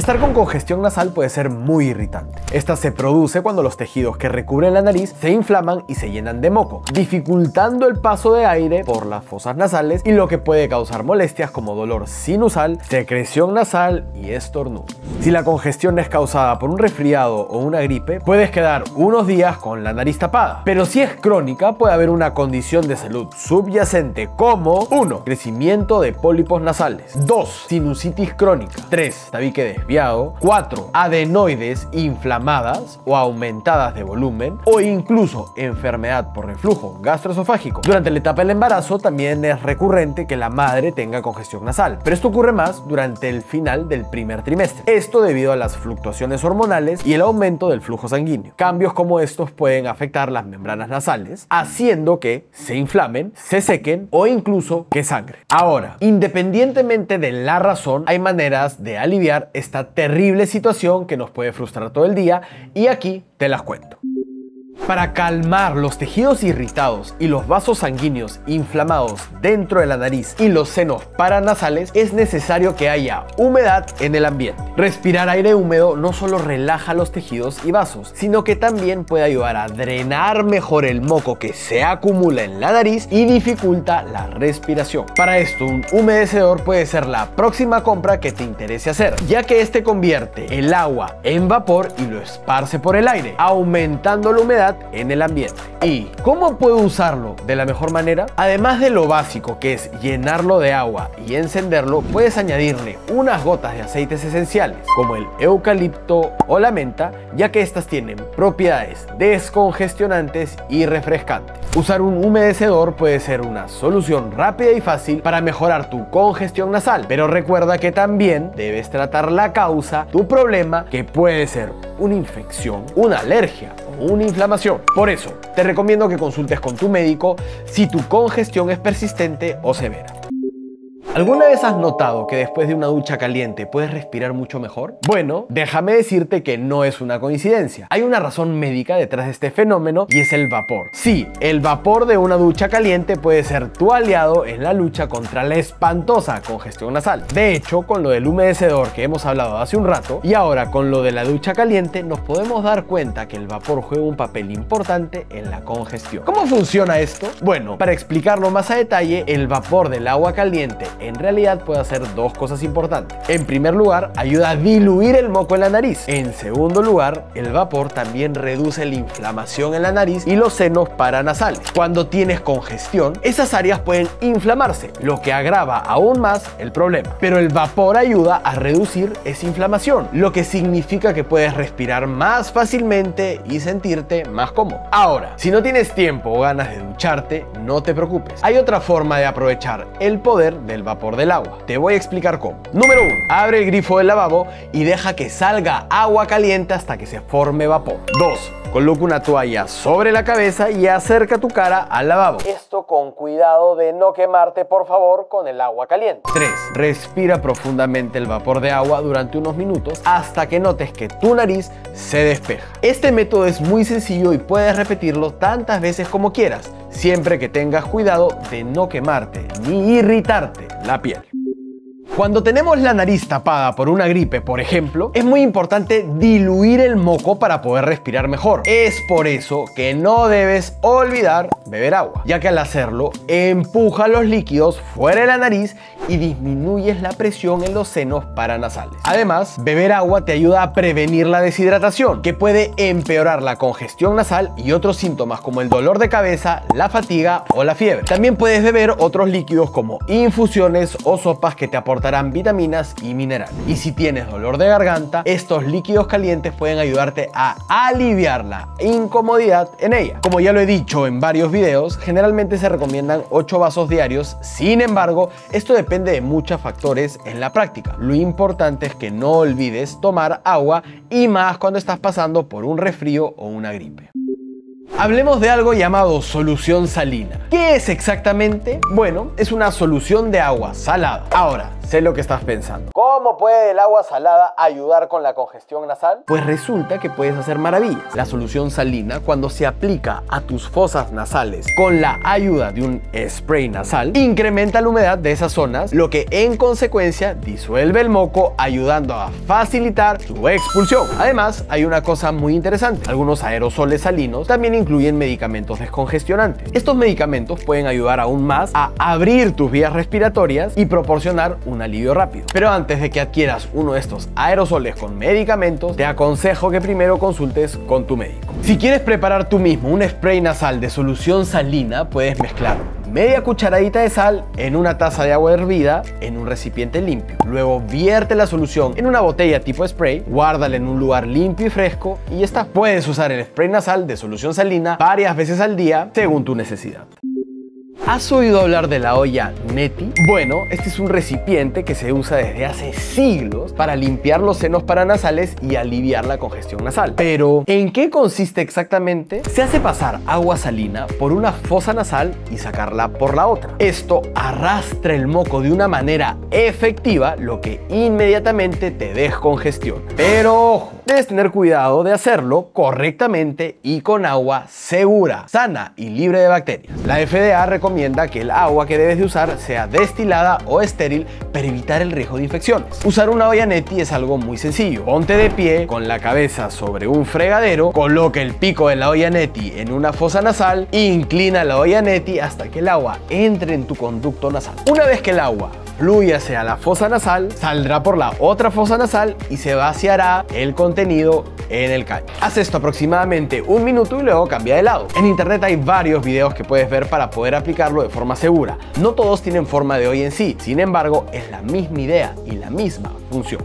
Estar con congestión nasal puede ser muy irritante. Esta se produce cuando los tejidos que recubren la nariz se inflaman y se llenan de moco, dificultando el paso de aire por las fosas nasales y lo que puede causar molestias como dolor sinusal, secreción nasal y estornudo. Si la congestión es causada por un resfriado o una gripe, puedes quedar unos días con la nariz tapada. Pero si es crónica, puede haber una condición de salud subyacente como 1. Crecimiento de pólipos nasales 2. Sinusitis crónica 3. Tabique desviado 4. Adenoides inflamadas o aumentadas de volumen o incluso enfermedad por reflujo gastroesofágico. Durante la etapa del embarazo también es recurrente que la madre tenga congestión nasal, pero esto ocurre más durante el final del primer trimestre. Esto debido a las fluctuaciones hormonales y el aumento del flujo sanguíneo. Cambios como estos pueden afectar las membranas nasales, haciendo que se inflamen, se sequen o incluso que sangre. Ahora, independientemente de la razón, hay maneras de aliviar esta terrible situación que nos puede frustrar todo el día y aquí te las cuento. Para calmar los tejidos irritados y los vasos sanguíneos inflamados dentro de la nariz y los senos paranasales es necesario que haya humedad en el ambiente. Respirar aire húmedo no solo relaja los tejidos y vasos, sino que también puede ayudar a drenar mejor el moco que se acumula en la nariz y dificulta la respiración. Para esto, un humedecedor puede ser la próxima compra que te interese hacer, ya que este convierte el agua en vapor y lo esparce por el aire, aumentando la humedad en el ambiente. ¿Y cómo puedo usarlo de la mejor manera? Además de lo básico que es llenarlo de agua y encenderlo, puedes añadirle unas gotas de aceites esenciales como el eucalipto o la menta, ya que estas tienen propiedades descongestionantes y refrescantes. Usar un humedecedor puede ser una solución rápida y fácil para mejorar tu congestión nasal, pero recuerda que también debes tratar la causa, tu problema, que puede ser una infección, una alergia o una inflamación. Por eso, te recomiendo que consultes con tu médico si tu congestión es persistente o severa. ¿Alguna vez has notado que después de una ducha caliente puedes respirar mucho mejor? Bueno, déjame decirte que no es una coincidencia. Hay una razón médica detrás de este fenómeno y es el vapor. Sí, el vapor de una ducha caliente puede ser tu aliado en la lucha contra la espantosa congestión nasal. De hecho, con lo del humedecedor que hemos hablado hace un rato y ahora con lo de la ducha caliente, nos podemos dar cuenta que el vapor juega un papel importante en la congestión. ¿Cómo funciona esto? Bueno, para explicarlo más a detalle, el vapor del agua caliente en realidad puede hacer dos cosas importantes. En primer lugar, ayuda a diluir el moco en la nariz. En segundo lugar, el vapor también reduce la inflamación en la nariz y los senos paranasales. Cuando tienes congestión, esas áreas pueden inflamarse, lo que agrava aún más el problema. Pero el vapor ayuda a reducir esa inflamación, lo que significa que puedes respirar más fácilmente y sentirte más cómodo. Ahora, si no tienes tiempo o ganas de ducharte, no te preocupes. Hay otra forma de aprovechar el poder del vapor vapor del agua. Te voy a explicar cómo. Número 1. Abre el grifo del lavabo y deja que salga agua caliente hasta que se forme vapor. 2. Coloca una toalla sobre la cabeza y acerca tu cara al lavabo. Esto con cuidado de no quemarte, por favor, con el agua caliente. 3. Respira profundamente el vapor de agua durante unos minutos hasta que notes que tu nariz se despeja. Este método es muy sencillo y puedes repetirlo tantas veces como quieras, siempre que tengas cuidado de no quemarte ni irritarte la piel. Cuando tenemos la nariz tapada por una gripe, por ejemplo, es muy importante diluir el moco para poder respirar mejor. Es por eso que no debes olvidar beber agua, ya que al hacerlo empuja los líquidos fuera de la nariz y disminuyes la presión en los senos paranasales. Además, beber agua te ayuda a prevenir la deshidratación, que puede empeorar la congestión nasal y otros síntomas como el dolor de cabeza, la fatiga o la fiebre. También puedes beber otros líquidos como infusiones o sopas que te aportarán vitaminas y minerales. Y si tienes dolor de garganta, estos líquidos calientes pueden ayudarte a aliviar la incomodidad en ella. Como ya lo he dicho en varios videos, generalmente se recomiendan 8 vasos diarios, sin embargo, esto depende de muchos factores en la práctica. Lo importante es que no olvides tomar agua y más cuando estás pasando por un resfrío o una gripe. Hablemos de algo llamado solución salina. ¿Qué es exactamente? Bueno, es una solución de agua salada. Ahora, Sé lo que estás pensando. ¿Cómo puede el agua salada ayudar con la congestión nasal? Pues resulta que puedes hacer maravillas. La solución salina, cuando se aplica a tus fosas nasales con la ayuda de un spray nasal, incrementa la humedad de esas zonas, lo que en consecuencia disuelve el moco, ayudando a facilitar su expulsión. Además, hay una cosa muy interesante. Algunos aerosoles salinos también incluyen medicamentos descongestionantes. Estos medicamentos pueden ayudar aún más a abrir tus vías respiratorias y proporcionar un alivio rápido. Pero antes de que adquieras uno de estos aerosoles con medicamentos, te aconsejo que primero consultes con tu médico. Si quieres preparar tú mismo un spray nasal de solución salina, puedes mezclar media cucharadita de sal en una taza de agua hervida en un recipiente limpio. Luego vierte la solución en una botella tipo spray, guárdala en un lugar limpio y fresco y ya está. Puedes usar el spray nasal de solución salina varias veces al día según tu necesidad. ¿Has oído hablar de la olla Neti? Bueno, este es un recipiente que se usa desde hace siglos para limpiar los senos paranasales y aliviar la congestión nasal. Pero, ¿en qué consiste exactamente? Se hace pasar agua salina por una fosa nasal y sacarla por la otra. Esto arrastra el moco de una manera efectiva, lo que inmediatamente te descongestiona. Pero ojo, debes tener cuidado de hacerlo correctamente y con agua segura, sana y libre de bacterias. La FDA recomienda que el agua que debes de usar sea destilada o estéril para evitar el riesgo de infecciones. Usar una olla neti es algo muy sencillo. Ponte de pie con la cabeza sobre un fregadero, coloca el pico de la olla neti en una fosa nasal inclina la olla neti hasta que el agua entre en tu conducto nasal. Una vez que el agua fluye hacia la fosa nasal, saldrá por la otra fosa nasal y se vaciará el contenido en el caño. Haz esto aproximadamente un minuto y luego cambia de lado. En internet hay varios videos que puedes ver para poder aplicarlo de forma segura. No todos tienen forma de hoy en sí, sin embargo es la misma idea y la misma función.